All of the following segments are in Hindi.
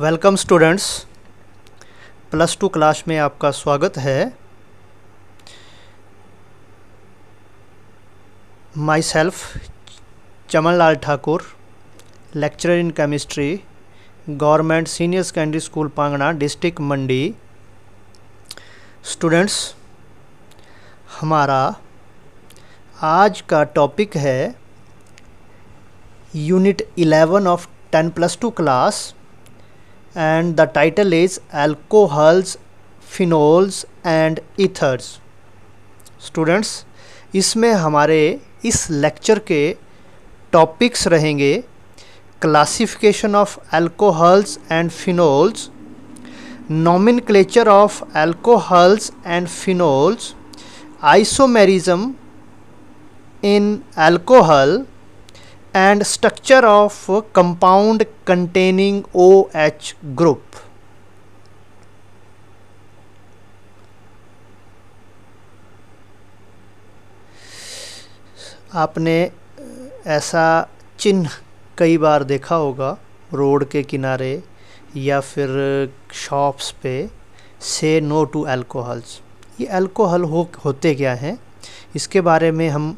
Welcome students, plus two class में आपका स्वागत है। Myself Chaman Lal Thakur lecturer in chemistry government senior secondary school Pangna district Mandi. Students हमारा आज का टॉपिक है unit 11 of 10 plus two class and the title is alcohols phenols and ethers students इसमें हमारे इस लेक्चर के टॉपिक्स रहेंगे classification of alcohols and phenols nomenclature of alcohols and phenols isomerism in alcohol and structure of compound containing OH group. आपने ऐसा चिन्ह कई बार देखा होगा, रोड के किनारे या फिर शॉप्स पे, से नो टू अल्कोहल्स। ये अल्कोहल हो, होते क्या हैं? इसके बारे में हम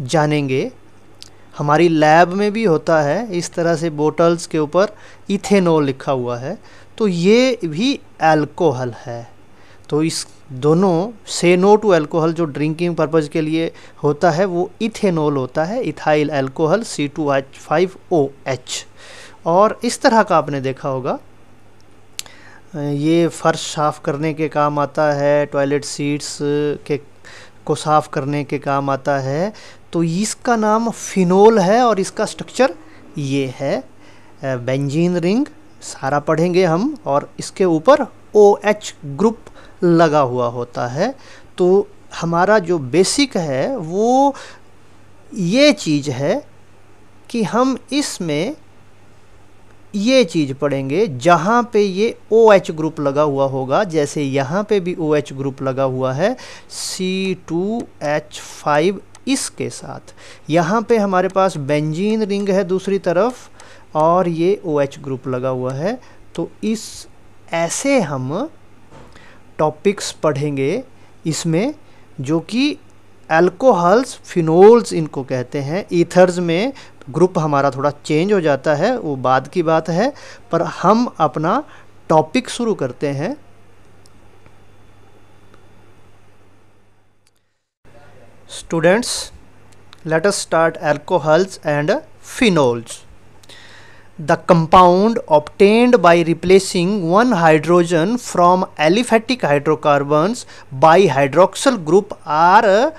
जानेंगे। हमारी लैब में भी होता है, इस तरह से बोटल्स के ऊपर इथेनॉल लिखा हुआ है तो ये भी अल्कोहल है। तो इस दोनों से नो टू अल्कोहल जो ड्रिंकिंग पर्पज़ के लिए होता है, वो इथेनॉल होता है ethyl alcohol C two H five O H और इस तरह का आपने देखा होगा, ये फ़र्श साफ़ करने के काम आता है टॉयलेट सीट्स के को साफ़ करने के काम आता है तो इसका नाम फिनोल है और इसका स्ट्रक्चर ये है। बेंजीन रिंग सारा पढ़ेंगे हम और इसके ऊपर ओ एच ग्रुप लगा हुआ होता है। तो हमारा जो बेसिक है, वो ये चीज़ है कि हम इसमें ये चीज़ पढ़ेंगे, जहाँ पे ये ओ एच ग्रुप लगा हुआ होगा, जैसे यहाँ पे भी ओ एच ग्रुप लगा हुआ है सी टू एच फाइव इसके साथ। यहाँ पे हमारे पास बेंजीन रिंग है दूसरी तरफ़, और ये ओ OH ग्रुप लगा हुआ है। तो इस, ऐसे हम टॉपिक्स पढ़ेंगे इसमें, जो कि एल्कोहल्स फिनोल्स इनको कहते हैं। ईथर्स में ग्रुप हमारा थोड़ा चेंज हो जाता है, वो बाद की बात है। पर हम अपना टॉपिक शुरू करते हैं। Students, let us start alcohols and phenols. The compound obtained by replacing one hydrogen from aliphatic hydrocarbons by hydroxyl group are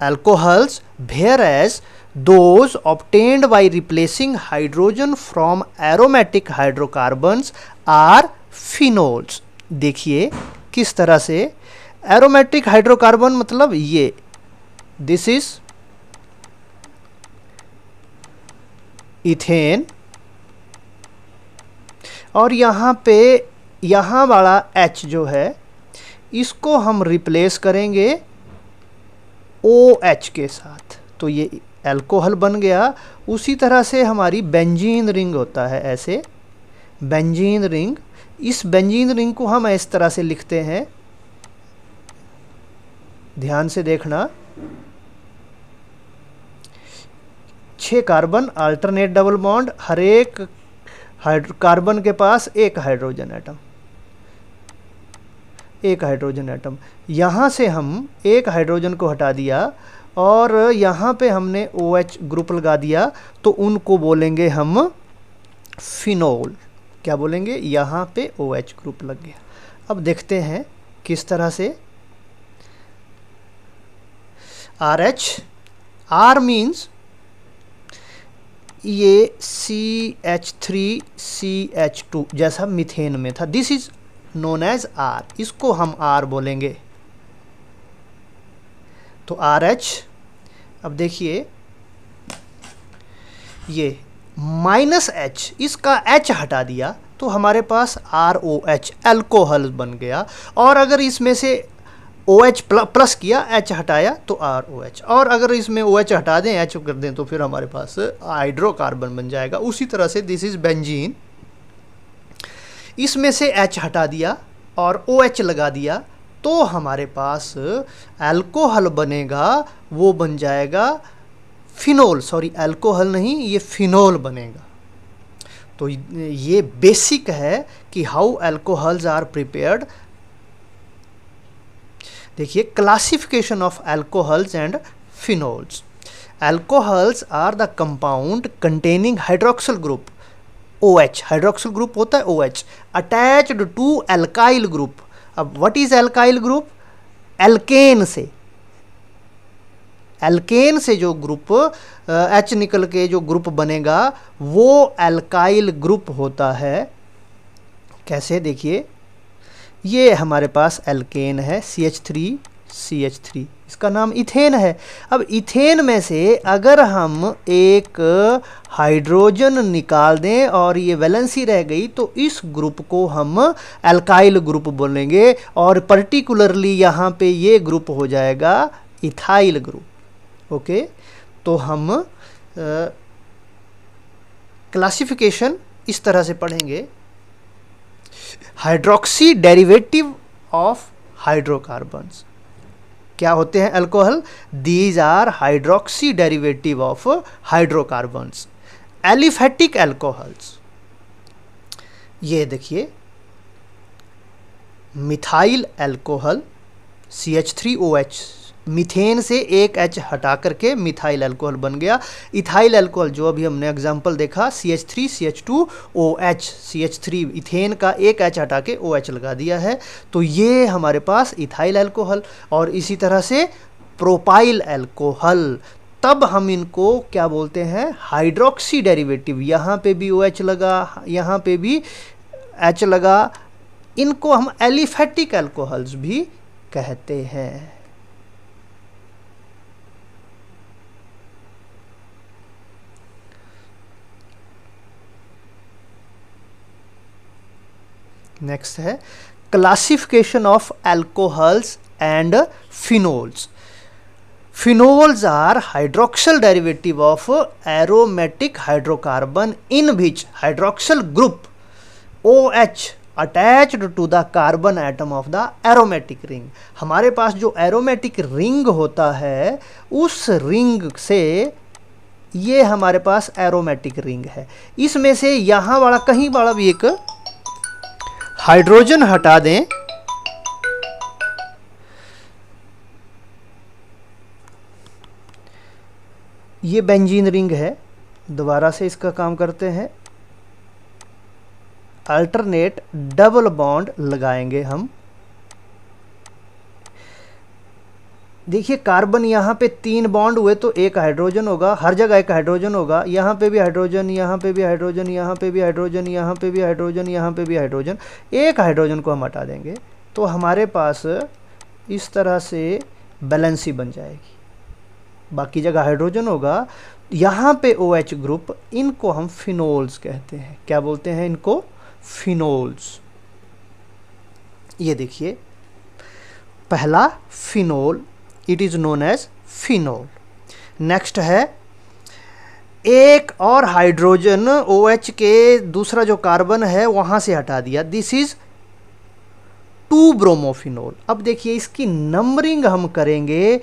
alcohols whereas those obtained by replacing hydrogen from aromatic hydrocarbons are phenols. देखिए किस तरह से एरोमेटिक हाइड्रोकार्बन मतलब ये this is इथेन और यहाँ पे, यहाँ वाला H जो है, इसको हम रिप्लेस करेंगे ओ OH के साथ। तो ये एल्कोहल बन गया। उसी तरह से हमारी बेंजीन रिंग होता है ऐसे। बेंजीन रिंग इस बेंजीन रिंग को हम इस तरह से लिखते हैं। ध्यान से देखना। छः कार्बन अल्टरनेट डबल बॉन्ड हर एक कार्बन के पास एक हाइड्रोजन एटम एक हाइड्रोजन एटम यहाँ से हम एक हाइड्रोजन को हटा दिया और यहाँ पे हमने ओ OH ग्रुप लगा दिया तो उनको बोलेंगे हम फिनोल क्या बोलेंगे? यहाँ पे ओ OH ग्रुप लग गया। अब देखते हैं किस तरह से। आर एच आर मीन्स ये C H three C H two जैसा मिथेन में था। This is known as R इसको हम आर बोलेंगे। तो आर एच अब देखिए, ये माइनस एच इसका एच हटा दिया तो हमारे पास आर ओ एच एल्कोहल बन गया। और अगर इसमें से ओ एच प्लस किया एच हटाया तो आर ओ एच और अगर इसमें ओ एच हटा दें एच कर दें तो फिर हमारे पास हाइड्रोकार्बन बन जाएगा। उसी तरह से दिस इज़ बेंजीन इसमें से एच हटा दिया और ओ OH लगा दिया तो हमारे पास अल्कोहल बनेगा, वो बन जाएगा फिनोल सॉरी अल्कोहल नहीं, ये फिनोल बनेगा। तो ये बेसिक है कि हाउ अल्कोहल्स आर प्रिपेयर्ड देखिए classification of alcohols and phenols alcohols are the compound containing hydroxyl group O H hydroxyl group होता है O H attached to alkyl group अब what is alkyl group alkane से. एल्केन से जो ग्रुप एच निकल के जो ग्रुप बनेगा, वो एल्काइल ग्रुप होता है. कैसे? देखिए ये हमारे पास एल्केन है C H three C H three इसका नाम इथेन है। अब इथेन में से अगर हम एक हाइड्रोजन निकाल दें और ये वैलेंसी रह गई तो इस ग्रुप को हम एल्काइल ग्रुप बोलेंगे और पर्टिकुलरली यहाँ पे ये ग्रुप हो जाएगा इथाइल ग्रुप ओके? तो हम क्लासिफिकेशन इस तरह से पढ़ेंगे। हाइड्रोक्सी डेरिवेटिव ऑफ़ हाइड्रोकार्बन्स क्या होते हैं alcohol these are hydroxy derivative of hydrocarbons aliphatic alcohols ये देखिए methyl alcohol C H three O H methane से एक एच हटा करके मिथाइल अल्कोहल बन गया। इथाइल अल्कोहल जो अभी हमने एग्जांपल देखा C H three C H two O H C H three ethane का एक एच हटा के ओ एच लगा दिया है। तो ये हमारे पास इथाइल अल्कोहल और इसी तरह से प्रोपाइल अल्कोहल तब हम इनको क्या बोलते हैं? हाइड्रोक्सी डेरिवेटिव यहाँ पे भी ओ एच लगा, यहाँ पे भी एच लगा। इनको हम एलिफेटिक अल्कोहल्स भी कहते हैं। नेक्स्ट है classification of alcohols and phenols phenols are hydroxyl derivative of aromatic hydrocarbon in which hydroxyl group O H attached to the carbon atom of the aromatic ring हमारे पास जो एरोमेटिक रिंग होता है, उस रिंग से ये हमारे पास एरोमेटिक रिंग है। इसमें से यहाँ वाला कहीं वाला भी एक हाइड्रोजन हटा दें। ये बेंजीन रिंग है। दोबारा से इसका काम करते हैं। अल्टरनेट डबल बॉन्ड लगाएँगे हम। देखिए, कार्बन यहाँ पे तीन बॉन्ड हुए तो एक हाइड्रोजन होगा, हर जगह एक हाइड्रोजन होगा, यहाँ पे भी हाइड्रोजन यहाँ पे भी हाइड्रोजन यहाँ पे भी हाइड्रोजन यहाँ पे भी हाइड्रोजन यहाँ पे भी हाइड्रोजन एक हाइड्रोजन को हम हटा देंगे तो हमारे पास इस तरह से बैलेंसी बन जाएगी। बाकी जगह हाइड्रोजन होगा, यहाँ पे ओ OH ग्रुप इनको हम फिनोल्स कहते हैं। क्या बोलते हैं इनको? फिनोल्स ये देखिए, पहला phenol it is known as phenol next है, एक और हाइड्रोजन ओ OH के दूसरा जो कार्बन है, वहाँ से हटा दिया। दिस इज़ टू ब्रोमोफिनोल अब देखिए, इसकी नंबरिंग हम करेंगे।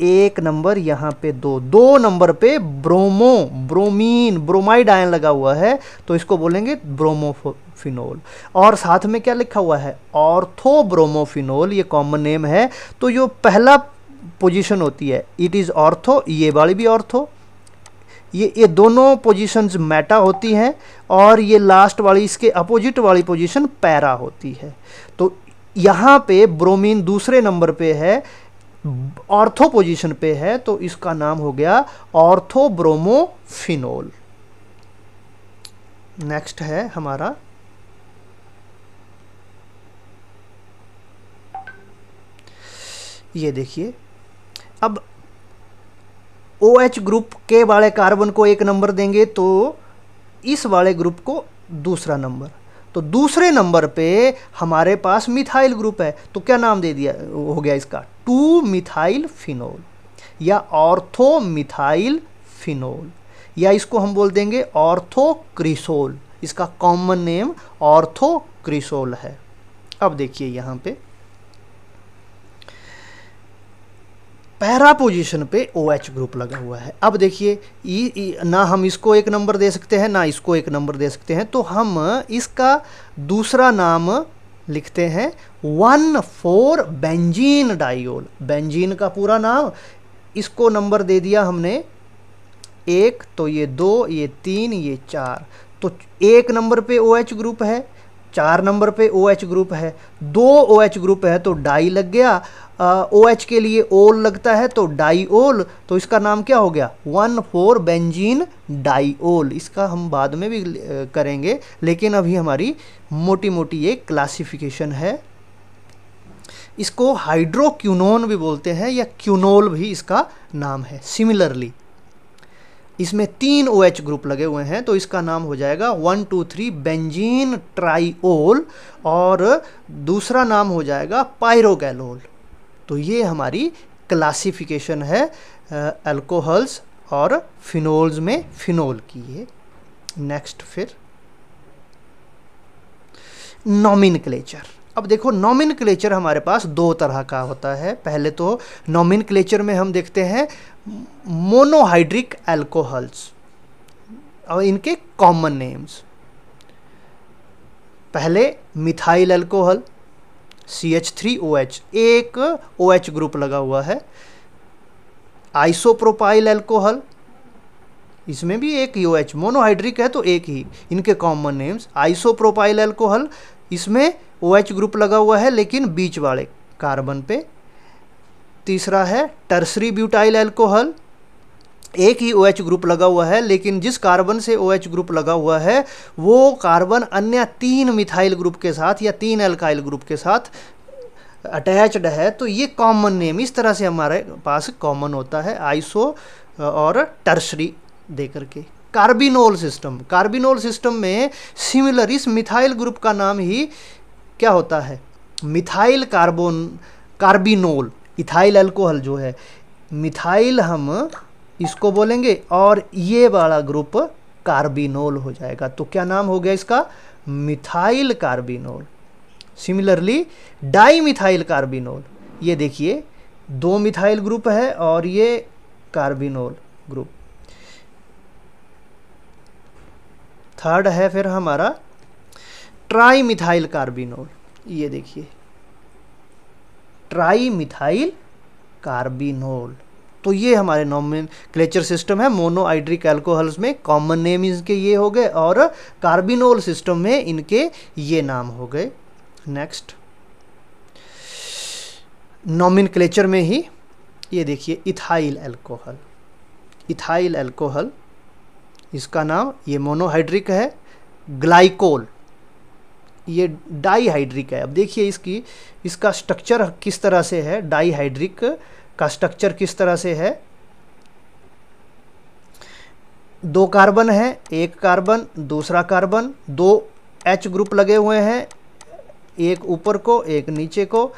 एक नंबर यहाँ पे दो दो नंबर पे ब्रोमो ब्रोमीन ब्रोमाइड आयन लगा हुआ है तो इसको बोलेंगे ब्रोमोफिनोल और साथ में क्या लिखा हुआ है? ऑर्थो ब्रोमोफिनोल ये कॉमन नेम है। तो जो पहला पोजीशन होती है। इट इज़ ऑर्थो ये वाली भी ऑर्थो ये ये दोनों पोजीशंस मेटा होती हैं और ये लास्ट वाली, इसके अपोजिट वाली पोजीशन पैरा होती है। तो यहाँ पे ब्रोमीन दूसरे नंबर पे है ऑर्थो पोजीशन पे है तो इसका नाम हो गया ऑर्थो ब्रोमोफिनोल नेक्स्ट है हमारा। ये देखिए अब ओ OH ग्रुप के वाले कार्बन को एक नंबर देंगे तो इस वाले ग्रुप को दूसरा नंबर तो दूसरे नंबर पे हमारे पास मिथाइल ग्रुप है. तो क्या नाम दे दिया, हो गया इसका? टू मिथाइल फिनोल या ऑर्थो मिथाइल फिनोल या इसको हम बोल देंगे ऑर्थो क्रिसोल इसका कॉमन नेम ऑर्थो क्रिसोल है. अब देखिए यहाँ पे पैरा पोजीशन पे ओ एच ग्रुप लगा हुआ है। अब देखिए ना हम इसको एक नंबर दे सकते हैं, ना इसको एक नंबर दे सकते हैं। तो हम इसका दूसरा नाम लिखते हैं one four benzene diol benzene का पूरा नाम, इसको नंबर दे दिया हमने एक तो ये दो, ये तीन, ये चार। तो एक नंबर पे ओ OH ग्रुप है चार नंबर पे ओ OH ग्रुप है, दो ओ OH ग्रुप है तो डाई लग गया। ओ OH के लिए ओल लगता है तो डाईओल तो इसका नाम क्या हो गया? वन फोर बेंजीन डाईओल इसका हम बाद में भी करेंगे, लेकिन अभी हमारी मोटी मोटी ये क्लासिफिकेशन है। इसको हाइड्रोक्यूनोन भी बोलते हैं, या क्यूनोल भी इसका नाम है सिमिलरली इसमें तीन ओ OH ग्रुप लगे हुए हैं तो इसका नाम हो जाएगा one, two, three benzene triol और दूसरा नाम हो जाएगा पायरोगैलोल तो ये हमारी क्लासिफिकेशन है अल्कोहल्स और फिनोल्स में फिनोल की है नेक्स्ट फिर नॉमिन अब देखो नॉमिन हमारे पास दो तरह का होता है। पहले तो नॉमिन में हम देखते हैं मोनोहाइड्रिक एल्कोहल्स और इनके कॉमन नेम्स पहले methyl alcohol C H three O H एक ओ एच ग्रुप लगा हुआ है। आइसोप्रोपाइल एल्कोहल इसमें भी एक ओ एच मोनोहाइड्रिक है तो एक ही, इनके कॉमन नेम्स आइसोप्रोपाइल एल्कोहल इसमें ओ एच ग्रुप लगा हुआ है, लेकिन बीच वाले कार्बन पे। तीसरा है टर्सरी ब्यूटाइल एल्कोहल एक ही ओ OH ग्रुप लगा हुआ है, लेकिन जिस कार्बन से ओ OH ग्रुप लगा हुआ है, वो कार्बन अन्य तीन मिथाइल ग्रुप के साथ या तीन एल्काइल ग्रुप के साथ अटैच्ड है। तो ये कॉमन नेम इस तरह से हमारे पास कॉमन होता है आइसो और टर्सरी दे करके कार्बिनोल सिस्टम। कार्बिनोल सिस्टम में सिमिलर इस मिथाइल ग्रुप का नाम ही क्या होता है? Methyl carbon, carbinol, ethyl alcohol जो है। मिथाइल हम इसको बोलेंगे और ये वाला ग्रुप कार्बिनोल हो जाएगा। तो क्या नाम हो गया इसका? Methyl carbinol. Similarly dimethyl carbinol. ये देखिए, दो मिथाइल ग्रुप है और ये कार्बिनोल ग्रुप। थर्ड है फिर हमारा ट्राई मिथाइल कार्बिनोल ये देखिए। ट्राई मिथाइल कार्बिनोल तो ये हमारे नॉमिन क्लेचर सिस्टम है मोनोआइड्रिक एल्कोहल्स में कॉमन नेम इनके ये हो गए और कार्बिनोल सिस्टम में इनके ये नाम हो गए। नेक्स्ट नॉमिन क्लेचर में ही ये देखिए इथाइल एल्कोहल इथाइल एल्कोहल इसका नाम ये मोनोहाइड्रिक है, ग्लाइकोल। ये डाईहाइड्रिक है। अब देखिए इसकी, इसका स्ट्रक्चर किस तरह से है? डाईहाइड्रिक का स्ट्रक्चर किस तरह से है? दो कार्बन है, एक कार्बन, दूसरा कार्बन। दो एच ग्रुप लगे हुए हैं, एक ऊपर को, एक नीचे को,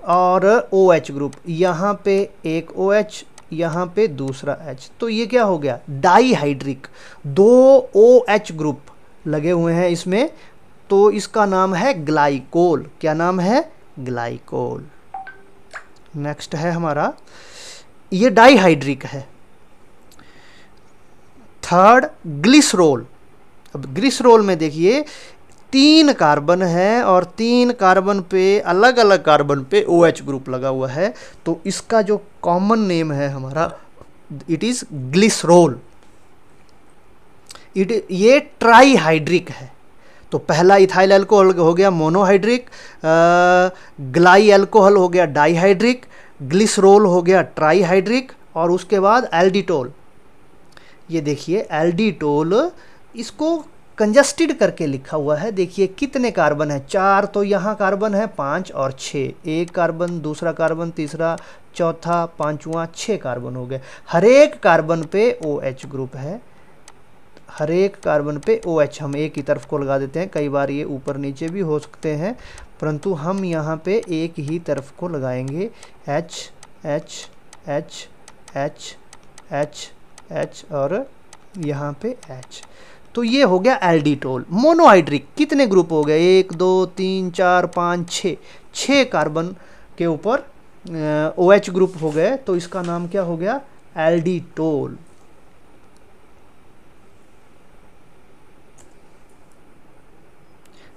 और ओ एच ग्रुप यहाँ पे एक ओ एच यहाँ पे दूसरा एच तो ये क्या हो गया? डाईहाइड्रिक दो ओ एच ग्रुप लगे हुए हैं इसमें। तो इसका नाम है ग्लाइकोल क्या नाम है? ग्लाइकोल नेक्स्ट है हमारा। ये डाईहाइड्रिक है। थर्ड ग्लिसरोल अब ग्लिसरोल में देखिए तीन कार्बन है और तीन कार्बन पे अलग अलग कार्बन पे ओ OH ग्रुप लगा हुआ है। तो इसका जो कॉमन नेम है हमारा इट इज़ ग्लिसरोल इट ये ट्राईहाइड्रिक है। तो पहला इथाइल अल्कोहल हो गया मोनोहाइड्रिक ग्लाई अल्कोहल हो गया डाईहाइड्रिक ग्लिसरोल हो गया ट्राईहाइड्रिक और उसके बाद एल्डिटोल ये देखिए एल्डिटोल इसको कंजस्टेड करके लिखा हुआ है। देखिए कितने कार्बन है? चार तो यहाँ कार्बन है, पाँच और छः एक कार्बन, दूसरा कार्बन, तीसरा, चौथा, पाँचवा छः कार्बन हो गए। हर एक कार्बन पे ओ OH ग्रुप है। हर एक कार्बन पे ओ OH हम एक ही तरफ़ को लगा देते हैं। कई बार ये ऊपर नीचे भी हो सकते हैं, परंतु हम यहाँ पे एक ही तरफ़ को लगाएँगे। H H H H H H और यहाँ पे एच तो ये हो गया एल्डिटोल। मोनोहाइड्रिक, कितने ग्रुप हो गए? एक, दो, तीन, चार, पाँच छः छः कार्बन के ऊपर ओ एच ग्रुप हो गए तो इसका नाम क्या हो गया? एल्डिटोल।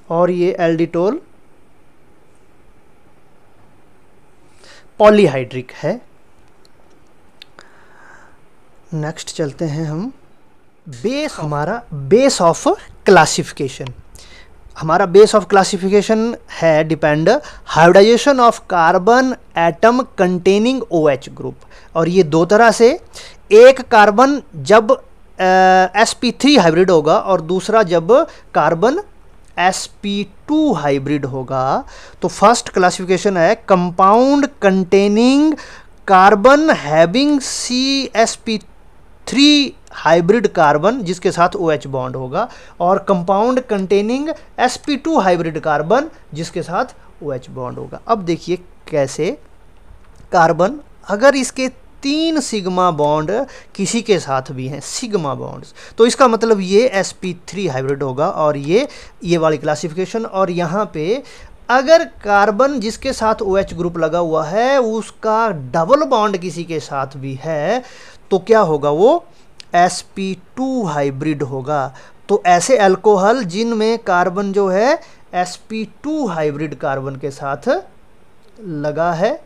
और ये एल्डिटोल पॉलीहाइड्रिक है। नेक्स्ट चलते हैं हम। बेस हमारा बेस ऑफ़ क्लासिफिकेशन हमारा बेस ऑफ़ क्लासिफिकेशन है depend hybridization of carbon atom containing O H group और ये दो तरह से, एक कार्बन जब एस पी थ्री हाइब्रिड होगा और दूसरा जब carbon S P two hybrid होगा तो फ़र्स्ट क्लासिफिकेशन है compound containing carbon having C S P three hybrid carbon, जिसके साथ ओ OH बॉन्ड होगा, और compound containing S P two hybrid carbon, जिसके साथ ओ OH बॉन्ड होगा। अब देखिए कैसे कार्बन, अगर इसके तीन सिग्मा बॉन्ड किसी के साथ भी हैं सिग्मा बॉन्ड्स तो इसका मतलब ये एस पी थ्री हाइब्रिड होगा, और ये ये वाली क्लासिफिकेशन और यहाँ पे अगर कार्बन जिसके साथ ओ OH ग्रुप लगा हुआ है, उसका डबल बॉन्ड किसी के साथ भी है तो क्या होगा वो? Sp2 हाइब्रिड होगा। तो ऐसे अल्कोहल जिनमें कार्बन जो है sp2 हाइब्रिड कार्बन के साथ लगा है।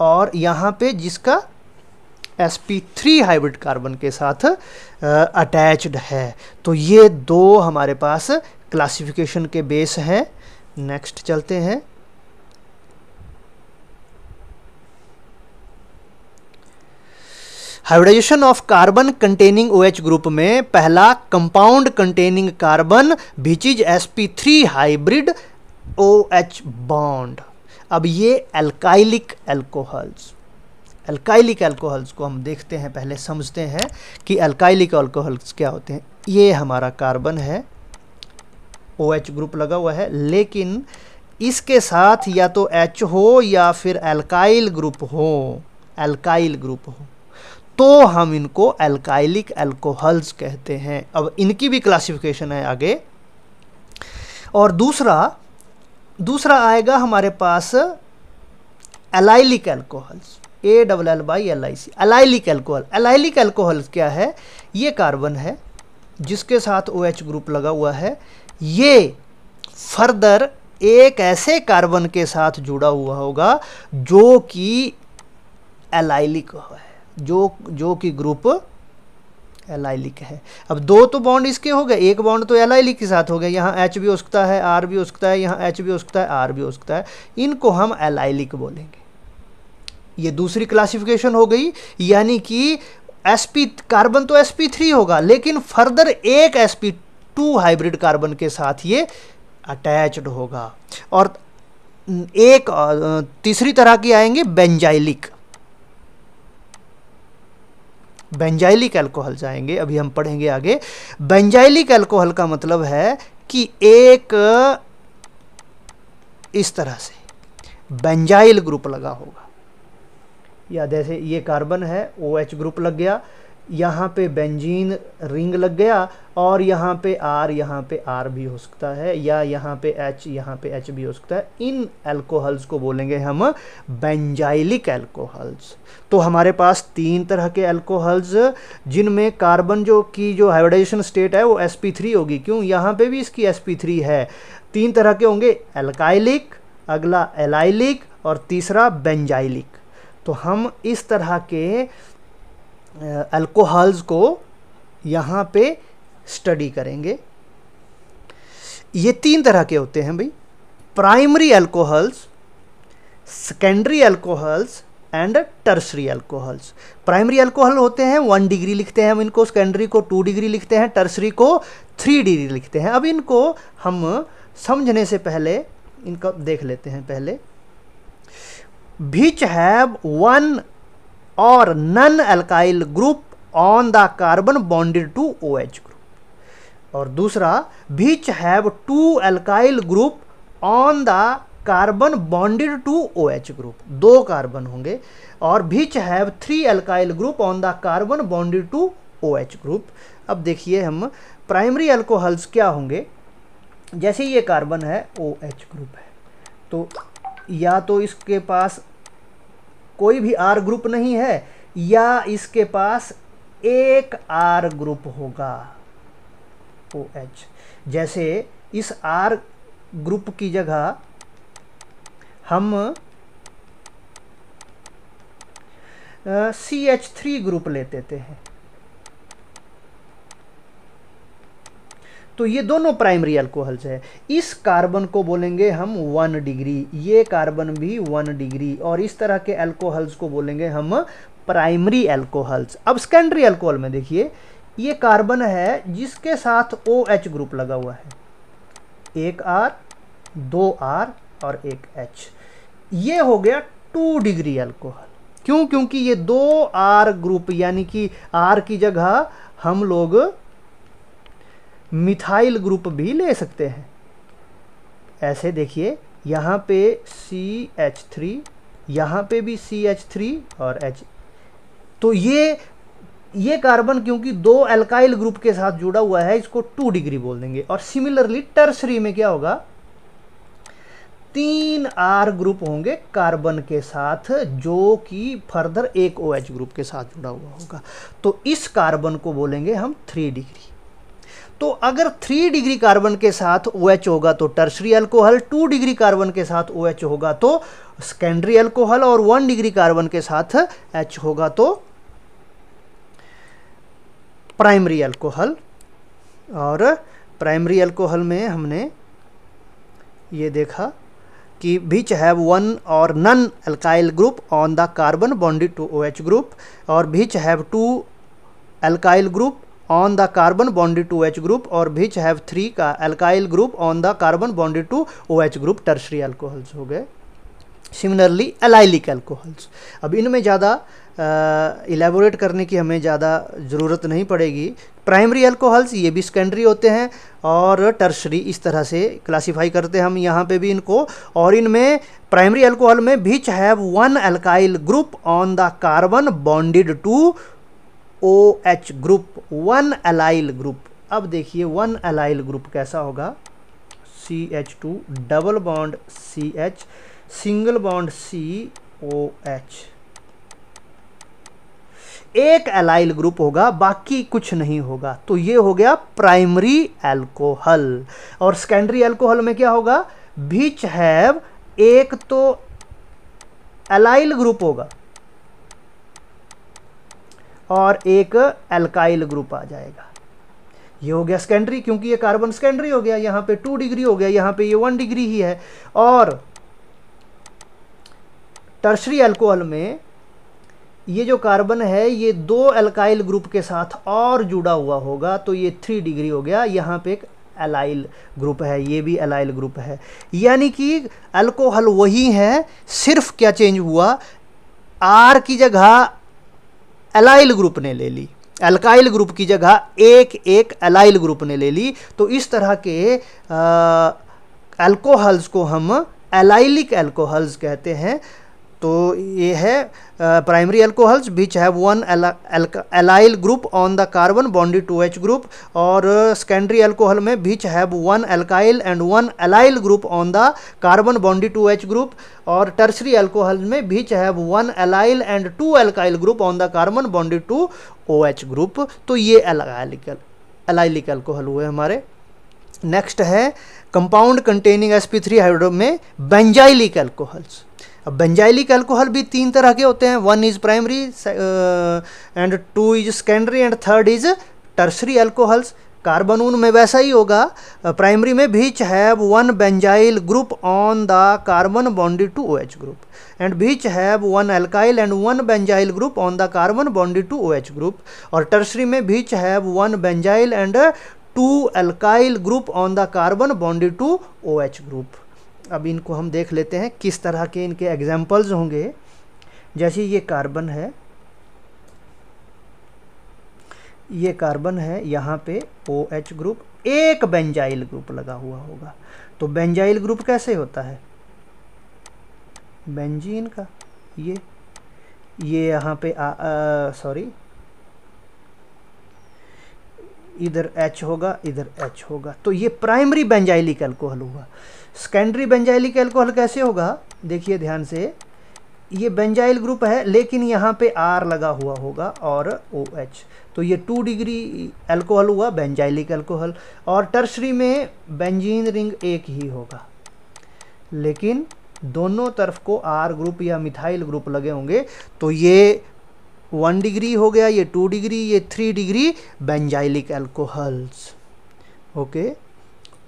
और यहाँ पे जिसका sp3 हाइब्रिड कार्बन के साथ अटैच्ड है। तो ये दो हमारे पास क्लासिफिकेशन के बेस हैं। नेक्स्ट चलते हैं। Hybridization of carbon containing O OH group में पहला compound containing carbon which is S P three hybrid O H bond अब ये एल्काइलिक एल्कोहल्स एल्काइलिक एल्कोहल्स को हम देखते हैं, पहले समझते हैं कि एल्काइलिक एल्कोहल्स क्या होते हैं। ये हमारा कार्बन है ओ OH ग्रुप लगा हुआ है, लेकिन इसके साथ या तो एच हो या फिर एल्काइल ग्रुप हो एल्काइल ग्रुप हो। तो हम इनको एल्काइलिक एल्कोहल्स कहते हैं। अब इनकी भी क्लासिफिकेशन है आगे। और दूसरा दूसरा आएगा हमारे पास allylic alcohols A double L Y L I C allylic alcohol allylic alcohol क्या है? ये कार्बन है, जिसके साथ ओ OH ग्रुप लगा हुआ है। ये फर्दर एक ऐसे कार्बन के साथ जुड़ा हुआ होगा, जो कि एलाइलिक है। जो जो कि ग्रुप एलाइलिक है। अब दो तो बॉन्ड इसके हो गए, एक बॉन्ड तो एलाइलिक के साथ हो गया। यहाँ एच भी हो सकता है आर भी हो सकता है, यहाँ एच भी हो सकता है आर भी हो सकता है। इनको हम एलाइलिक बोलेंगे। ये दूसरी क्लासिफिकेशन हो गई, यानी कि sp कार्बन तो sp3 होगा, लेकिन फर्दर एक sp2 हाइब्रिड कार्बन के साथ ये अटैच्ड होगा। और एक तीसरी तरह की आएँगे बेंजाइलिक बेंजाइलिक अल्कोहल जाएँगे, अभी हम पढ़ेंगे आगे। बेंजाइलिक अल्कोहल का मतलब है कि एक, इस तरह से, बेंजाइल ग्रुप लगा होगा। या जैसे ये कार्बन है ओ OH ग्रुप लग गया यहाँ पे बेंजीन रिंग लग गया और यहाँ पे आर यहाँ पे आर भी हो सकता है या यहाँ पे एच यहाँ पे एच भी हो सकता है। इन एल्कोहल्स को बोलेंगे हम बेंजाइलिक एल्कोहल्स तो हमारे पास तीन तरह के एल्कोहल्स जिनमें कार्बन जो की जो हाइब्रिडाइजेशन स्टेट है वो sp3 होगी। क्यों? यहाँ पे भी इसकी sp3 है। तीन तरह के होंगे एल्काइलिक अगला एलाइलिक और तीसरा बेंजाइलिक तो हम इस तरह के अल्कोहल्स को यहाँ पे स्टडी करेंगे। ये तीन तरह के होते हैं भाई। Primary alcohols secondary alcohols and tertiary alcohols primary alcohol होते हैं वन डिग्री लिखते हैं हम इनको सेकेंडरी को टू डिग्री लिखते हैं टर्सरी को थ्री डिग्री लिखते हैं। अब इनको हम समझने से पहले, इनका देख लेते हैं पहले। Which have one or non-alkyl group on the carbon bonded to OH group. और दूसरा which have two alkyl group on the carbon bonded to O H group दो कार्बन होंगे और which have three alkyl group on the carbon bonded to O H group अब देखिए हम प्राइमरी अल्कोहल्स क्या होंगे? जैसे ये कार्बन है ओ एच ग्रुप है। तो या तो इसके पास कोई भी आर ग्रुप नहीं है, या इसके पास एक आर ग्रुप होगा। ओ एच जैसे इस आर ग्रुप की जगह हम सी एच थ्री ग्रुप लेते थे। तो ये दोनों प्राइमरी अल्कोहल्स है। इस कार्बन को बोलेंगे हम वन डिग्री ये कार्बन भी वन डिग्री और इस तरह के अल्कोहल्स को बोलेंगे हम प्राइमरी अल्कोहल्स अब सेकेंडरी अल्कोहल में देखिए, ये कार्बन है जिसके साथ ओ OH ग्रुप लगा हुआ है। एक आर दो आर और एक एच ये हो गया टू डिग्री अल्कोहल क्यों? क्योंकि ये दो आर ग्रुप यानी कि आर की जगह हम लोग मिथाइल ग्रुप भी ले सकते हैं। ऐसे देखिए, यहाँ पे सी एच थ्री यहाँ पे भी सी एच थ्री और एच तो ये ये कार्बन क्योंकि दो अल्काइल ग्रुप के साथ जुड़ा हुआ है, इसको टू डिग्री बोल देंगे। और सिमिलरली टर्सरी में क्या होगा? तीन आर ग्रुप होंगे कार्बन के साथ, जो कि फर्दर एक ओ OH ग्रुप के साथ जुड़ा हुआ होगा। तो इस कार्बन को बोलेंगे हम थ्री डिग्री तो अगर थ्री डिग्री कार्बन के साथ ओ OH होगा तो tertiary alcohol two degree carbon के साथ ओ OH होगा तो सेकेंडरी अल्कोहल और वन डिग्री कार्बन के साथ एच होगा तो प्राइमरी अल्कोहल और प्राइमरी अल्कोहल में हमने ये देखा कि बीच हैव वन और non alkyl group on the carbon bonded to O H group और which have two alkyl group on the carbon bonded to H group और बीच हैव थ्री का alkyl group on the carbon bonded to O H group tertiary alcohols हो गए। सिमिलरली एलाइलिक एल्कोहल्स अब इनमें ज़्यादा इलेबोरेट करने की हमें ज़्यादा ज़रूरत नहीं पड़ेगी। प्राइमरी अल्कोहल्स ये भी सेकेंडरी होते हैं और टर्शरी इस तरह से क्लासीफाई करते हैं हम यहाँ पे भी इनको। और इनमें प्राइमरी अल्कोहल में which have one alkyl group on the carbon bonded to O H group one allyl group अब देखिए वन अलाइल ग्रुप कैसा होगा? C H two double bond C H single bond C O H एक एलाइल ग्रुप होगा, बाकी कुछ नहीं होगा। तो ये हो गया प्राइमरी एल्कोहल और सेकेंडरी एल्कोहल में क्या होगा? बीच हैव एक तो एलाइल ग्रुप होगा। और एक एल्काइल ग्रुप आ जाएगा। ये हो गया सेकेंडरी क्योंकि ये कार्बन सेकेंडरी हो गया, यहाँ पे टू डिग्री हो गया, यहाँ पे ये वन डिग्री ही है। और टर्सरी अल्कोहल में ये जो कार्बन है, ये दो अल्काइल ग्रुप के साथ और जुड़ा हुआ होगा तो ये थ्री डिग्री हो गया। यहाँ पे एक एलाइल ग्रुप है, ये भी एलाइल ग्रुप है। यानी कि अल्कोहल वही है, सिर्फ़ क्या चेंज हुआ? आर की जगह एलाइल ग्रुप ने ले ली। एल्काइल ग्रुप की जगह एक एक एलाइल ग्रुप ने ले ली। तो इस तरह के एल्कोहल्स को हम एलाइलिक एल्कोहल्स कहते हैं। तो ये है primary alcohols which have one allyl group on the carbon bonded to H group और सेकेंडरी अल्कोहल में which have one alkyl and one allyl group on the carbon bonded to H group और टर्सरी अल्कोहल में which have one allyl and two alkyl group on the carbon bonded to O H group तो ये एलाइलिकल एलाइलिक अल्कोहल हुए हमारे। नेक्स्ट है compound containing S P three hydro में बेंजाइलिक अल्कोहल्स अब बेंजाइलिक अल्कोहल भी तीन तरह के होते हैं। One is primary and two is secondary and third is tertiary alcohols carbon उन में वैसा ही होगा। प्राइमरी uh, में which have one benzyl group on the carbon bonded to O H group and which have one alkyl and one benzyl group on the carbon bonded to O H group और टर्सरी में which have one benzyl and two alkyl group on the carbon bonded two O H group अब इनको हम देख लेते हैं किस तरह के इनके एग्जाम्पल्स होंगे। जैसे ये कार्बन है। ये कार्बन है, यहाँ पे ओ एच ग्रुप एक बेंजाइल ग्रुप लगा हुआ होगा। तो बेंजाइल ग्रुप कैसे होता है? बेंजीन का, ये। ये यहाँ पे सॉरी इधर H होगा, इधर H होगा। तो ये प्राइमरी बेंजाइलिक अल्कोहल हुआ। सेकेंडरी बेंजाइलिक अल्कोहल कैसे होगा? देखिए ध्यान से, ये बेंजाइल ग्रुप है, लेकिन यहाँ पे आर लगा हुआ होगा और ओ एच तो ये टू डिग्री अल्कोहल हुआ बेंजाइलिक अल्कोहल और टर्सरी में बेंजीन रिंग एक ही होगा। लेकिन दोनों तरफ़ को आर ग्रुप या मिथाइल ग्रुप लगे होंगे तो ये वन डिग्री हो गया, ये टू डिग्री ये three degree benzylic alcohols okay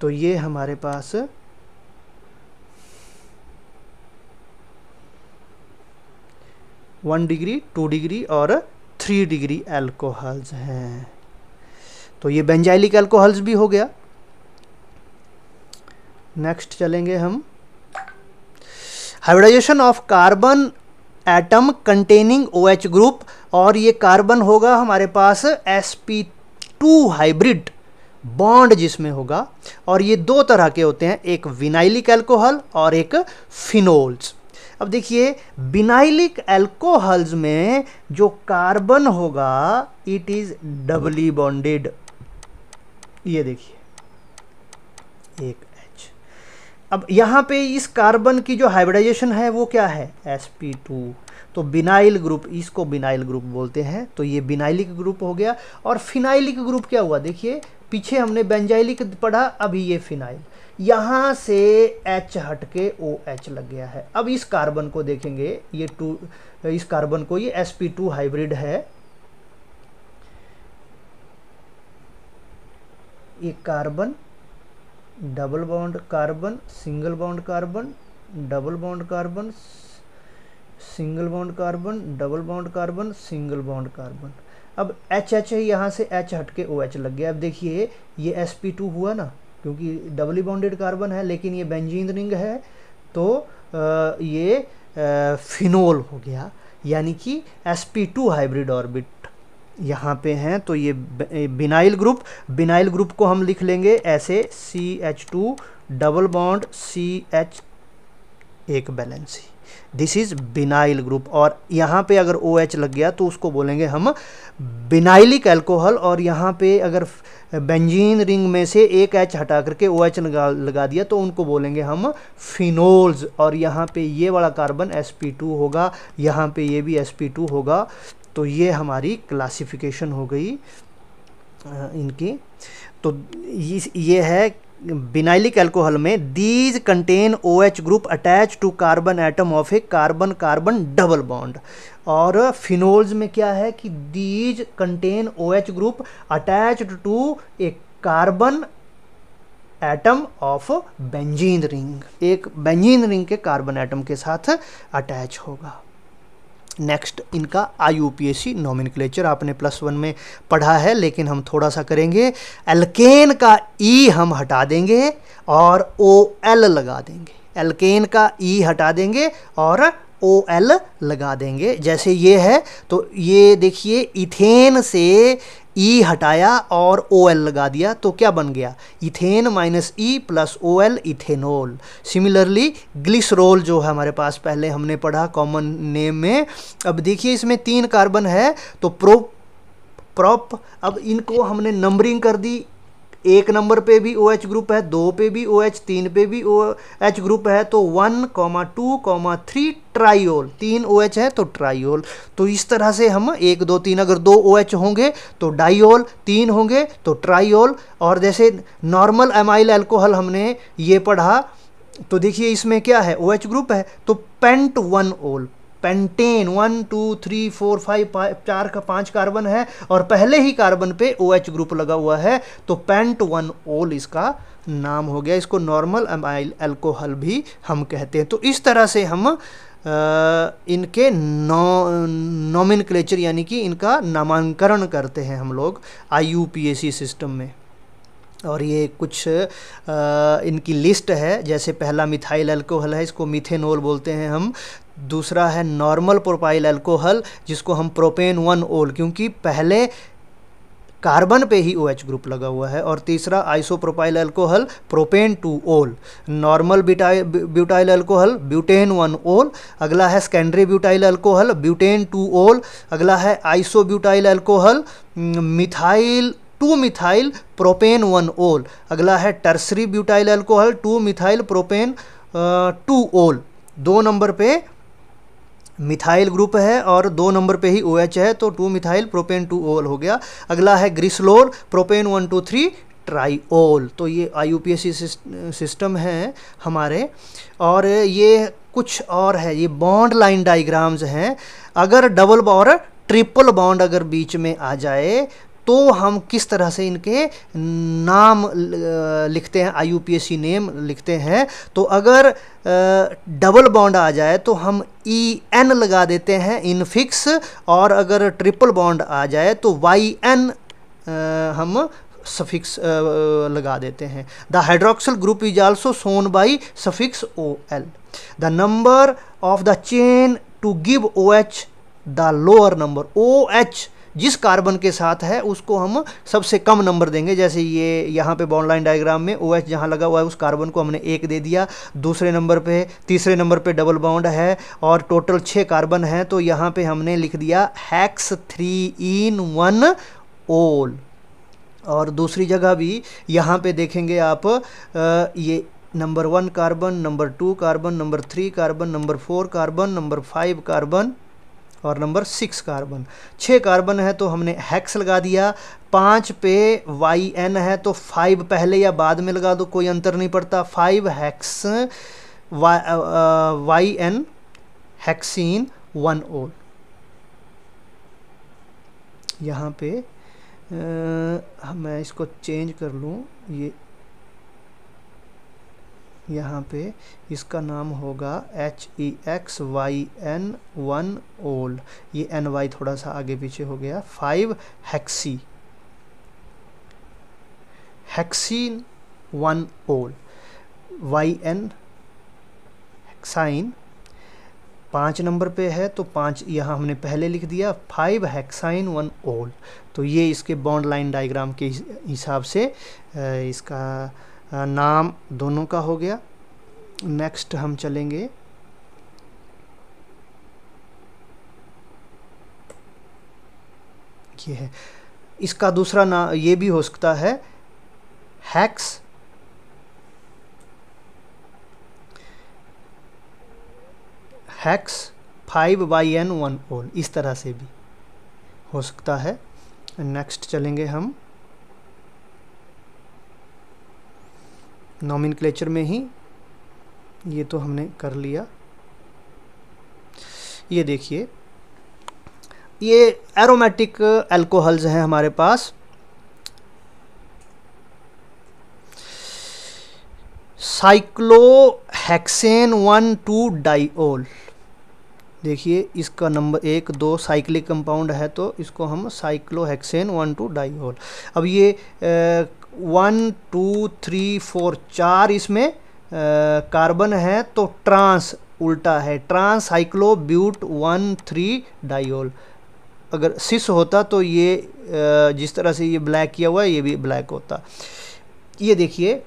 तो ये हमारे पास वन डिग्री, टू डिग्री और थ्री डिग्री एल्कोहल्स हैं। तो ये बेंजाइलिक एल्कोहल्स भी हो गया। नेक्स्ट चलेंगे हम। Hybridization of carbon atom containing O H group और ये कार्बन होगा हमारे पास S P two hybrid bond जिसमें होगा। और ये दो तरह के होते हैं, एक विनाइलिक एल्कोहल और एक फिनोल्स अब देखिए, बिनाइलिक एल्कोहल्स में जो कार्बन होगा इट इज़ डबली बॉन्डेड ये देखिए, एक एच अब यहाँ पे इस कार्बन की जो हाइब्रिडाइजेशन है, वो क्या है? Sp2 तो बिनाइल ग्रुप इसको बिनाइल ग्रुप बोलते हैं तो ये बिनाइलिक ग्रुप हो गया। और फिनाइलिक ग्रुप क्या हुआ? देखिए, पीछे हमने बेंजाइलिक पढ़ा, अभी ये फिनाइल यहाँ से H हट के ओ एच लग गया है। अब इस कार्बन को देखेंगे। ये टू इस कार्बन को ये sp2 हाइब्रिड है। ये carbon, double bond carbon, single bond carbon, double bond carbon, single bond carbon, double bond carbon, single bond carbon. अब एच एच है यहाँ से एच हट के ओ एच लग गया। अब देखिए, ये एस पी टू हुआ ना। क्योंकि डबली बॉन्डेड कार्बन है, लेकिन ये बेंजीन रिंग है तो ये फिनोल हो गया, यानी कि S P two hybrid orbit यहाँ पे हैं तो ये बिनाइल ग्रुप बिनाइल ग्रुप को हम लिख लेंगे ऐसे C H two double bond C H एक valency this is vinyl group और यहाँ पे अगर ओ OH लग गया तो उसको बोलेंगे हम बिनाइलिक अल्कोहल और यहाँ पे अगर बेंजीन रिंग में से एक एच हटा करके ओ OH लगा लगा दिया तो उनको बोलेंगे हम फिनोल्स और यहाँ पे ये वाला कार्बन sp2 होगा, यहाँ पे ये भी sp2 होगा तो ये हमारी क्लासिफिकेशन हो गई इनकी। तो ये है बिनाइलिक एल्कोहल में these contain O H group attach to carbon atom of a carbon carbon double bond और फिनोल्स में क्या है कि these contain O H group attach to a carbon atom of benzene ring एक बेंजीन रिंग के कार्बन एटम के साथ अटैच होगा। नेक्स्ट इनका I U P S C nomenclature आपने प्लस वन में पढ़ा है, लेकिन हम थोड़ा सा करेंगे। एल्केन का ई e हम हटा देंगे और ओ एल लगा देंगे। एल्केन का ई e हटा देंगे और ओ एल लगा देंगे। जैसे ये है तो ये देखिए, इथेन से ई e हटाया और ओ एल लगा दिया तो क्या बन गया? Ethane minus E plus O L ethanol. Similarly, glycerol जो है हमारे पास, पहले हमने पढ़ा कॉमन नेम में। अब देखिए, इसमें तीन कार्बन है तो प्रो, प्रॉप, अब इनको हमने नंबरिंग कर दी। एक नंबर पे भी ओ OH ग्रुप है, दो पे भी ओ OH तीन पे भी ओ OH ग्रुप है तो one comma two comma three triol तीन ओ OH है तो ट्राइओल तो इस तरह से हम एक, दो, तीन, अगर दो ओ OH होंगे तो डाइओल तीन होंगे तो ट्राइओल और जैसे नॉर्मल एमाइल एल्कोहल हमने ये पढ़ा तो देखिए इसमें क्या है ओ OH ग्रुप है तो pent one ol pentane one two three four five चार का पाँच कार्बन है और पहले ही कार्बन पे ओ OH ग्रुप लगा हुआ है तो पेंट वन ओल इसका नाम हो गया। इसको नॉर्मल अमाइल अल्कोहल भी हम कहते हैं। तो इस तरह से हम आ, इनके नौ नॉमिन यानी कि इनका नामांकरण करते हैं हम लोग आई सिस्टम में। और ये कुछ आ, इनकी लिस्ट है जैसे पहला मिथाइल अल्कोहल है इसको मिथेनोल बोलते हैं हम। दूसरा है नॉर्मल प्रोपाइल अल्कोहल जिसको हम प्रोपेन वन ओल क्योंकि पहले कार्बन पे ही ओ OH ग्रुप लगा हुआ है। और तीसरा isopropyl alcohol propane two ol. Normal butyl alcohol butane one ol. अगला है secondary butyl alcohol butane two ol. अगला है isobutyl alcohol methyl two methyl propane one ol. अगला है tertiary butyl alcohol two methyl propane two ol. दो नंबर पे मिथाइल ग्रुप है और दो नंबर पे ही ओ OH है तो two methyl propane two ol हो गया। अगला है glycerol propane one, two, three triol तो ये आई सिस्टम है हमारे। और ये कुछ और है, ये बॉन्ड लाइन डायग्राम्स हैं। अगर डबल और ट्रिपल बॉन्ड अगर बीच में आ जाए तो हम किस तरह से इनके नाम लिखते हैं आई नेम लिखते हैं। तो अगर डबल बॉन्ड आ जाए तो हम ई एन लगा देते हैं इन फिक्स और अगर ट्रिपल बॉन्ड आ जाए तो वाई एन हम सफिक्स लगा देते हैं। The hydroxyl group is also shown by suffix O L the number of the chain to give O H the lower number O H जिस कार्बन के साथ है, उसको हम सबसे कम नंबर देंगे। जैसे ये यहाँ पे लाइन डायग्राम में ओ एच जहाँ लगा हुआ है, उस कार्बन को हमने एक दे दिया। दूसरे नंबर पे, तीसरे नंबर पे डबल बाउंड है और टोटल छः कार्बन है तो यहाँ पे हमने लिख दिया hex three en one ol और दूसरी जगह भी यहाँ पे देखेंगे आप ये number one carbon number two carbon number three carbon number four carbon number five carbon और नंबर सिक्स कार्बन। छः कार्बन है तो हमने हैक्स लगा दिया। पाँच पे वाई एन है तो फाइव पहले या बाद में लगा दो कोई अंतर नहीं पड़ता। Five hex Y N hexene one ol यहाँ पे आ, मैं इसको चेंज कर लूँ। ये यहाँ पे इसका नाम होगा H E X Y N one old ये एन वाई थोड़ा सा आगे पीछे हो गया। Five hexy hexene one ol Y N hexyne पाँच नंबर पे है तो पाँच यहाँ हमने पहले लिख दिया। फाइव हेक्साइन वन ओल तो ये इसके बॉन्ड लाइन डायग्राम के हिसाब से इसका नाम दोनों का हो गया। नेक्स्ट हम चलेंगे। ये है। इसका दूसरा नाम ये भी हो सकता है। Hex hex five by N one ol इस तरह से भी हो सकता है। नेक्स्ट चलेंगे हम। नॉमिन में ही ये तो हमने कर लिया। ये देखिए, ये एरोमेटिक अल्कोहल्स हैं हमारे पास। साइक्लोहेक्सेन वन टू डाइओल देखिए, इसका नंबर एक, दो साइक्लिक कंपाउंड है तो इसको हम साइक्लोहेक्सेन वन टू डाइओल अब ये वन, टू, थ्री, फोर, चार इसमें कार्बन है तो ट्रांस उल्टा है। Trans cyclobut one, three, diol. अगर सिस होता तो ये जिस तरह से ये ब्लैक किया हुआ है, ये भी ब्लैक होता। ये देखिए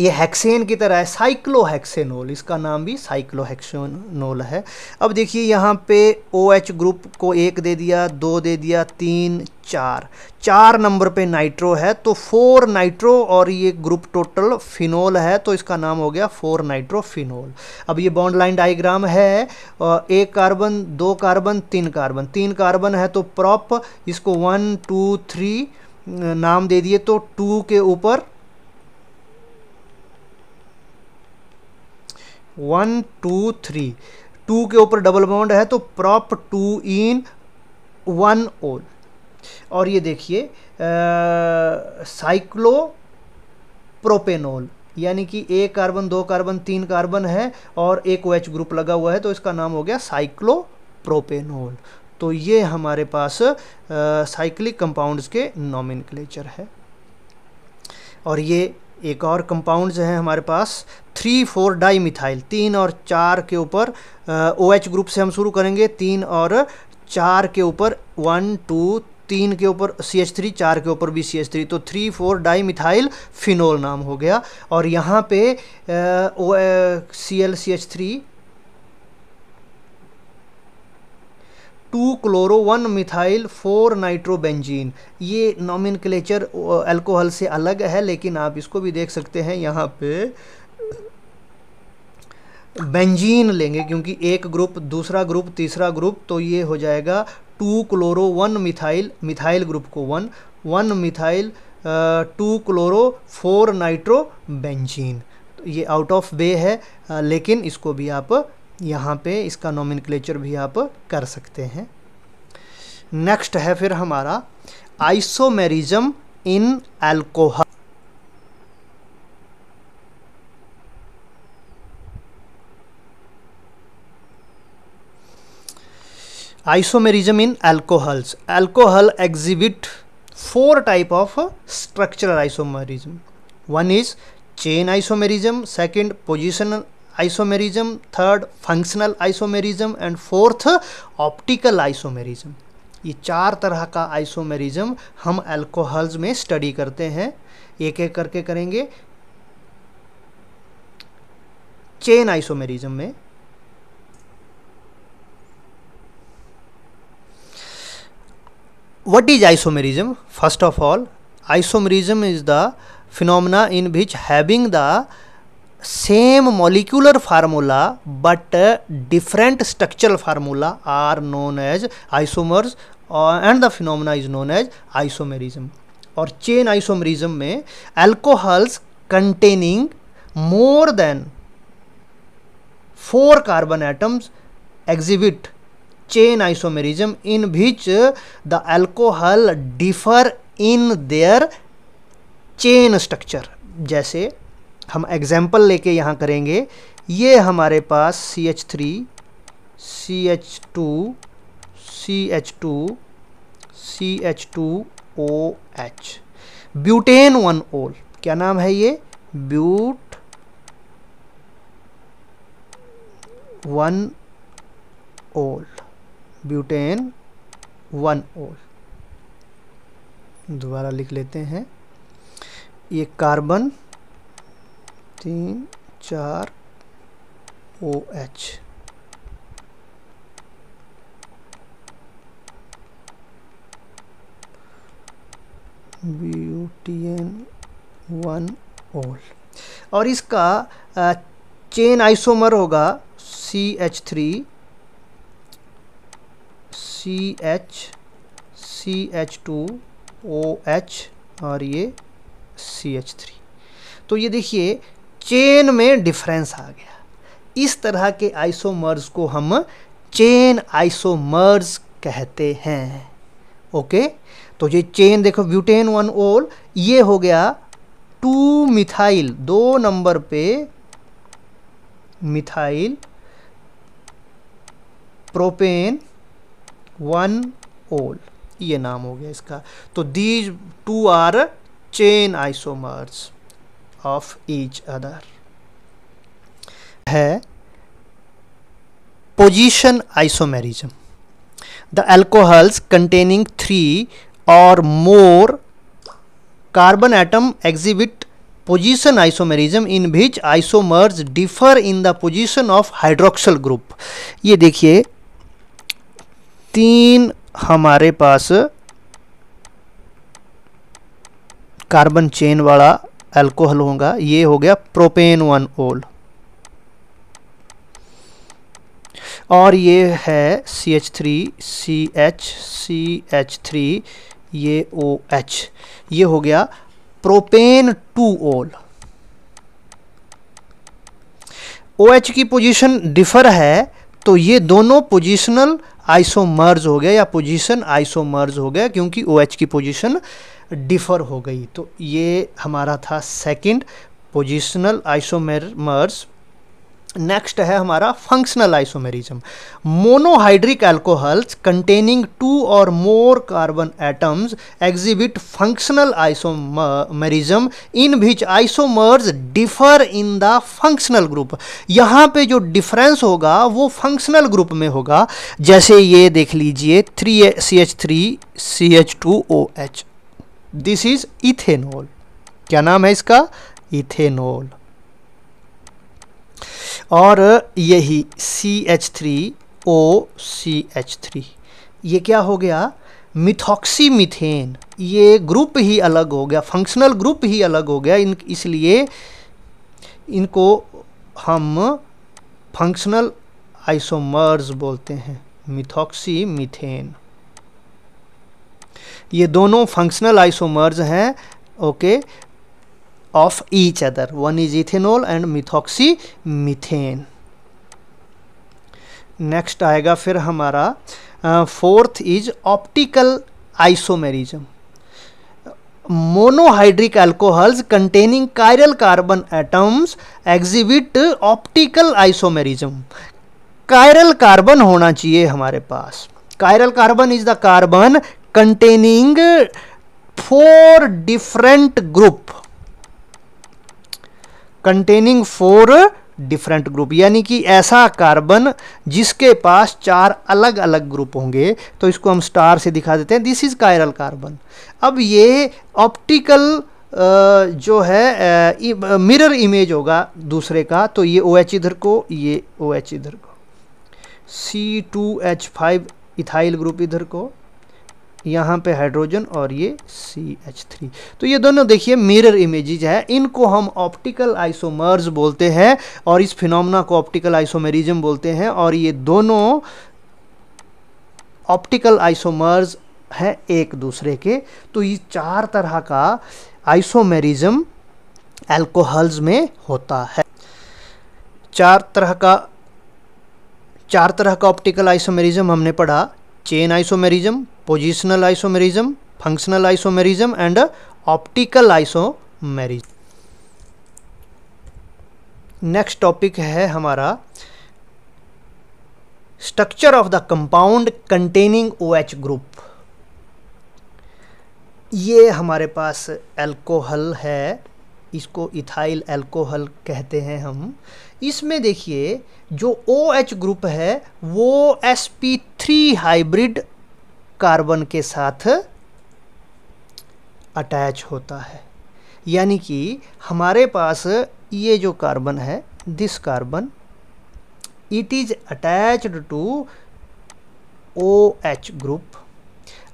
ये हेक्सेन की तरह है साइक्लोहेक्सेनोल इसका नाम भी साइक्लोहेक्सेनोल है। अब देखिए यहाँ पे ओ OH ग्रुप को एक दे दिया, दो दे दिया, तीन, चार। चार नंबर पे नाइट्रो है तो फोर नाइट्रो और ये ग्रुप टोटल फिनोल है तो इसका नाम हो गया फोर नाइट्रो फिनोल अब ये बॉन्ड लाइन डायग्राम है एक कार्बन दो कार्बन तीन कार्बन तीन कार्बन है तो प्रॉप इसको वन टू थ्री नाम दे दिए तो टू के ऊपर वन, टू, थ्री। टू के ऊपर डबल बाउंड है तो prop two en one ol और ये देखिए साइक्लो प्रोपेनोल यानी कि एक कार्बन दो कार्बन तीन कार्बन है, और एक ओ OH ग्रुप लगा हुआ है तो इसका नाम हो गया साइक्लो प्रोपेनोल तो ये हमारे पास साइक्लिक कंपाउंड्स के नॉमिन है। और ये एक और कंपाउंड जो है हमारे पास थ्री फोर डाई मिथाइल तीन और चार के ऊपर ओ एच ग्रुप से हम शुरू करेंगे, तीन और चार के ऊपर वन टू तीन के ऊपर सी एच थ्री चार के ऊपर भी सी एच थ्री तो three four di methyl phenol नाम हो गया। और यहाँ पे C L C H three two chloro one methyl four nitrobenzene. ये नॉमिन क्लेचर एल्कोहल से अलग है, लेकिन आप इसको भी देख सकते हैं, यहाँ पे बेंजीन लेंगे, क्योंकि एक ग्रुप, दूसरा ग्रुप, तीसरा ग्रुप तो ये हो जाएगा two chloro one methyl methyl group को one one methyl two chloro four nitro benzene तो ये आउट ऑफ़ वे है लेकिन इसको भी आप यहाँ पे इसका नॉमिन भी आप कर सकते हैं। नेक्स्ट है फिर हमारा isomerism in alcohol isomerism in alcohols alcohol exhibit four type of structural isomerism one is chain isomerism second positional isomerism third functional isomerism and fourth optical isomerism ये चार तरह का आइसोमेरिज्म हम एल्कोहल्स में स्टडी करते हैं। एक एक करके करेंगे। चेन आइसोमेरिज्म में। What is isomerism first of all isomerism is the phenomena in which having the same molecular formula but different structural formula are known as isomers and the phenomena is known as isomerism और चेन आइसोमेरिज्म में alcohols containing more than four carbon atoms exhibit chain isomerism in which the alcohol differ in their chain structure जैसे हम एग्ज़ाम्पल लेके यहाँ करेंगे। ये हमारे पास C H three C H two C H two C H two O H butane one ol क्या नाम है ये? But one ol butane one ol दोबारा लिख लेते हैं। ये कार्बन तीन, चार, O, H. Butane one ol. और इसका चेन आइसोमर होगा C H three C H C H two O H और ये सी एच थ्री तो ये देखिए चेन में डिफरेंस आ गया। इस तरह के आइसोमर्स को हम चेन आइसोमर्स कहते हैं। ओके तो ये चेन देखो ब्यूटेन वन ओल ये हो गया टू मिथाइल दो नंबर पे मिथाइल प्रोपेन वन ओल ये नाम हो गया इसका। तो these two are chain isomers of each other है position isomerism the alcohols containing three और more carbon atom exhibit position isomerism in which isomers differ in the position of hydroxyl group ये देखिए, तीन हमारे पास कार्बन चेन वाला अल्कोहल होगा, ये हो गया प्रोपेन वन ओल और ये है C H three C H C H three ये ओ एच ये हो गया propane two ol O H की पोजीशन डिफर है तो ये दोनों पोजिशनल आइसोमर्ज हो गया या पोजीशन आइसोमर्ज हो गया, क्योंकि ओ OH की पोजीशन डिफ़र हो गई। तो ये हमारा था सेकंड पोजिशनल आइसोमेरमर्स। नेक्स्ट है हमारा functional isomerism. Monohydric alcohols containing two और more carbon atoms exhibit functional isomerism. In which isomers differ in the functional group. यहाँ पे जो डिफरेंस होगा, वो फंक्शनल ग्रुप में होगा। जैसे ये देख लीजिए, three C H three, C H two, O H. This is ethanol क्या नाम है इसका? इथेनॉल और यही C H three O C H three ये क्या हो गया? मिथॉक्सी मिथेन ये ग्रुप ही अलग हो गया. फंक्शनल ग्रुप ही अलग हो गया. इन, इसलिए इनको हम फंक्शनल आइसोमर्स बोलते हैं. मिथॉक्सी मिथेन ये दोनों फंक्शनल आइसोमर्स हैं okay of each other one is ethanol and methoxy methane next आएगा फिर हमारा fourth is optical isomerism monohydric alcohols containing chiral carbon atoms exhibit optical isomerism chiral carbon होना चाहिए हमारे पास. Chiral carbon is the carbon containing four different group containing four different group यानी कि ऐसा कार्बन जिसके पास चार अलग अलग ग्रुप होंगे तो इसको हम स्टार से दिखा देते हैं। दिस इज़ कायरल कार्बन अब ये ऑप्टिकल जो है मिरर इमेज होगा दूसरे का तो ये ओ OH इधर को, ये ओ OH इधर को। C two H five ethyl group इधर को। यहाँ पे हाइड्रोजन और ये सी एच थ्री तो ये दोनों देखिए मिरर इमेजेज है। इनको हम ऑप्टिकल आइसोमर्स बोलते हैं और इस फिनोमना को ऑप्टिकल आइसोमेरिज्म बोलते हैं और ये दोनों ऑप्टिकल आइसोमर्स हैं एक दूसरे के। तो ये चार तरह का आइसोमेरिज्म एल्कोहल्स में होता है। चार तरह का, चार तरह का ऑप्टिकल आइसोमेरिज्म हमने पढ़ा। Chain isomerism positional isomerism functional isomerism and optical isomerism next topic है हमारा structure of the compound containing O H group ये हमारे पास एल्कोहल है, इसको इथाइल एल्कोहल कहते हैं हम। इसमें देखिए, जो ओ एच ग्रुप है, वो S P three hybrid carbon के साथ अटैच होता है। यानी कि हमारे पास ये जो कार्बन है this carbon it is attached to O H group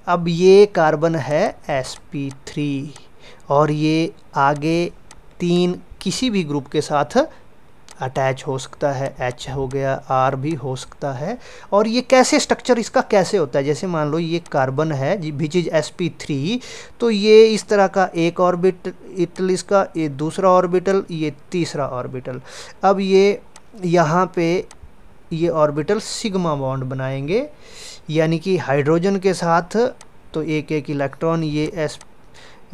अब ये कार्बन है एस पी थ्री और ये आगे तीन किसी भी ग्रुप के साथ अटैच हो सकता है एच हो गया आर भी हो सकता है। और ये कैसे स्ट्रक्चर इसका कैसे होता है? जैसे मान लो ये कार्बन है which is S P three तो ये इस तरह का एक ऑर्बिटल इसका, ये दूसरा ऑर्बिटल ये तीसरा ऑर्बिटल अब ये, यहाँ पे ये ऑर्बिटल सिग्मा बॉन्ड बनाएँगे, यानी कि हाइड्रोजन के साथ तो एक एक इलेक्ट्रॉन ये एस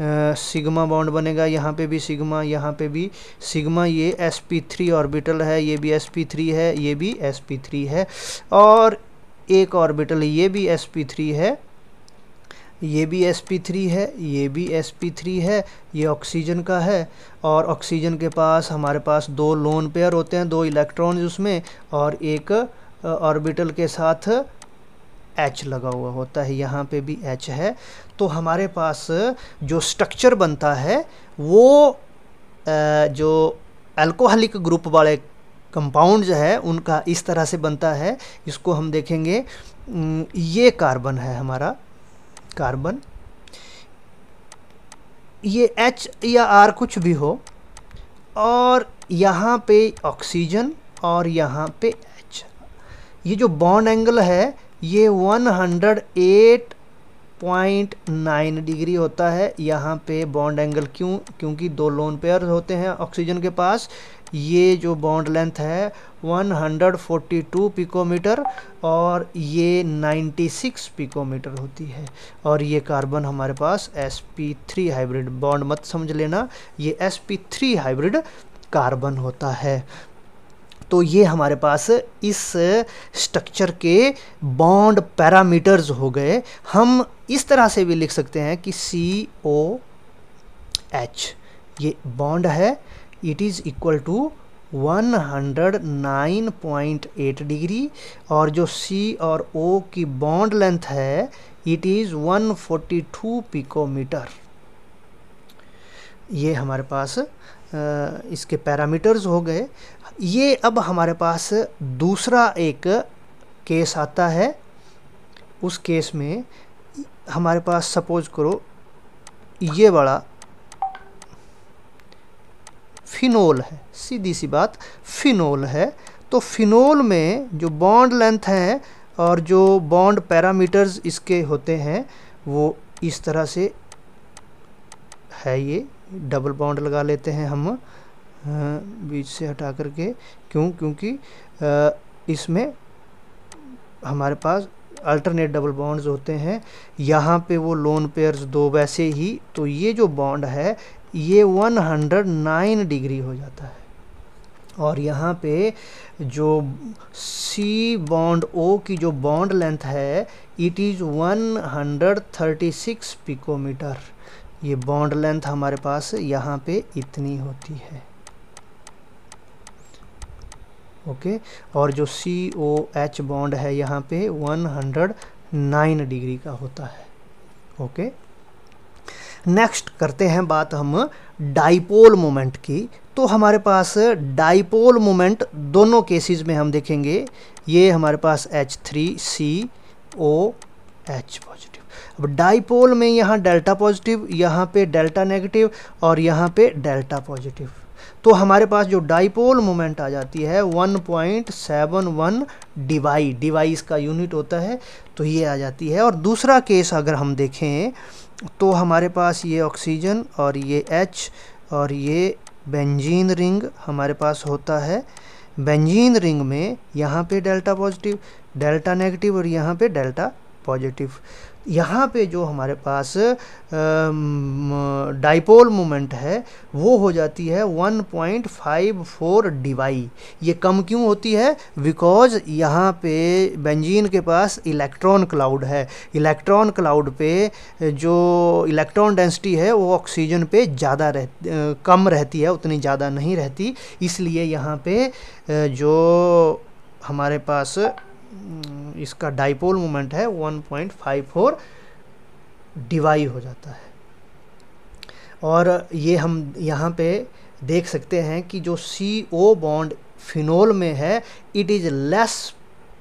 सिग्मा बॉन्ड बनेगा। यहाँ पे भी सिग्मा, यहाँ पे भी सिग्मा। ये एस पी थ्री ऑर्बिटल है, ये भी एस पी थ्री है, ये भी एस पी थ्री है। और एक ऑर्बिटल ये भी एस पी थ्री है, ये भी एस पी थ्री है, ये भी एस पी थ्री है, ये ऑक्सीजन का है। और ऑक्सीजन के पास हमारे पास दो लोन पेयर होते हैं, दो इलेक्ट्रॉन उसमें और एक ऑर्बिटल के साथ एच लगा हुआ होता है, यहाँ पे भी एच है। तो हमारे पास जो स्ट्रक्चर बनता है, वो जो अल्कोहलिक ग्रुप वाले कंपाउंड जो है, उनका इस तरह से बनता है। इसको हम देखेंगे। ये कार्बन है हमारा। कार्बन ये एच या आर कुछ भी हो, और यहाँ पे ऑक्सीजन और यहाँ पे एच ये जो बॉन्ड एंगल है ये 108.9 डिग्री होता है। यहाँ पे बॉन्ड एंगल क्यों? क्योंकि दो लोन पेयर होते हैं ऑक्सीजन के पास। ये जो बॉन्ड लेंथ है 142 पिकोमीटर और ये 96 पिकोमीटर होती है। और ये कार्बन हमारे पास sp3 हाइब्रिड बॉन्ड मत समझ लेना। ये sp3 हाइब्रिड कार्बन होता है। तो ये हमारे पास इस स्ट्रक्चर के बॉन्ड पैरामीटर्स हो गए। हम इस तरह से भी लिख सकते हैं कि सी ओ एच ये बॉन्ड है। It is equal to 109.8 degree और जो C और O की बॉन्ड लेंथ है इट इज़ 142 पिकोमीटर ये हमारे पास इसके पैरामीटर्स हो गए। ये अब हमारे पास दूसरा एक केस आता है। उस केस में हमारे पास सपोज़ करो ये बड़ा फिनोल है, सीधी सी बात, फिनोल है। तो फिनोल में जो बॉन्ड लेंथ है और जो बॉन्ड पैरामीटर्स इसके होते हैं, वो इस तरह से है ये, डबल बॉन्ड लगा लेते हैं हम। बीच से हटा करके। क्यों? क्योंकि इसमें हमारे पास अल्टरनेट डबल बॉन्ड्स होते हैं। यहाँ पे वो लोन पेयर्स दो वैसे ही तो ये जो बॉन्ड है, ये 109 डिग्री हो जाता है। और यहाँ पे जो सी बॉन्ड ओ की जो बॉन्ड लेंथ है इट इज़ 136 पिकोमीटर ये बॉन्ड लेंथ हमारे पास यहाँ पे इतनी होती है। ओके? और जो सी ओ एच बॉन्ड है यहाँ पे 109 डिग्री का होता है। ओके? नेक्स्ट करते हैं बात हम डाइपोल मोमेंट की। तो हमारे पास डाइपोल मोमेंट दोनों केसेस में हम देखेंगे। ये हमारे पास H three C O H positive अब डाइपोल में यहाँ डेल्टा पॉजिटिव यहाँ पे डेल्टा नेगेटिव और यहाँ पे डेल्टा पॉजिटिव तो हमारे पास जो डाइपोल मोमेंट आ जाती है 1.71 डिवाई डिवाइस का यूनिट होता है तो ये आ जाती है। और दूसरा केस अगर हम देखें तो हमारे पास ये ऑक्सीजन और ये एच और ये बेंजीन रिंग हमारे पास होता है। बेंजीन रिंग में यहाँ पे डेल्टा पॉजिटिव डेल्टा नेगेटिव और यहाँ पे डेल्टा पॉजिटिव यहाँ पे जो हमारे पास डाइपोल मोमेंट है, वो हो जाती है 1.54 डिवाई। ये कम क्यों होती है? बिकॉज़ यहाँ पे बेंजीन के पास इलेक्ट्रॉन क्लाउड है। इलेक्ट्रॉन क्लाउड पे जो इलेक्ट्रॉन डेंसिटी है, वो ऑक्सीजन पे ज़्यादा रह कम रहती है, उतनी ज़्यादा नहीं रहती। इसलिए यहाँ पे जो हमारे पास इसका डाइपोल मोमेंट है 1.54 डिवाई हो जाता है। और ये हम यहाँ पे देख सकते हैं कि जो सी ओ बॉन्ड फिनोल में है it is less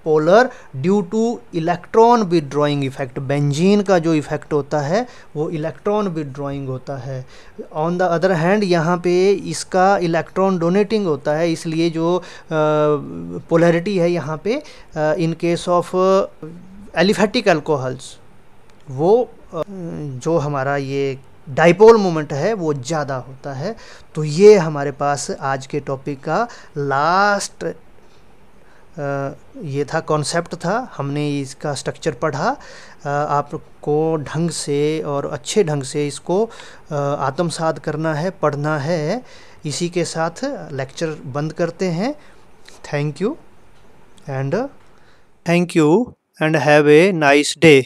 polar due to electron withdrawing effect benzene का जो इफ़ेक्ट होता है, वो इलेक्ट्रॉन विदड्रॉइंग होता है। ऑन द अदर हैंड यहाँ पे इसका इलेक्ट्रॉन डोनेटिंग होता है, इसलिए जो पोलैरिटी है यहाँ पे in case of aliphatic alcohols वो जो हमारा ये डाइपोल मोमेंट है, वो ज़्यादा होता है। तो ये हमारे पास आज के टॉपिक का लास्ट ये था कॉन्सेप्ट था, हमने इसका स्ट्रक्चर पढ़ा। आपको ढंग से और अच्छे ढंग से इसको आत्मसात करना है, पढ़ना है। इसी के साथ लेक्चर बंद करते हैं। Thank you and thank you and have a nice day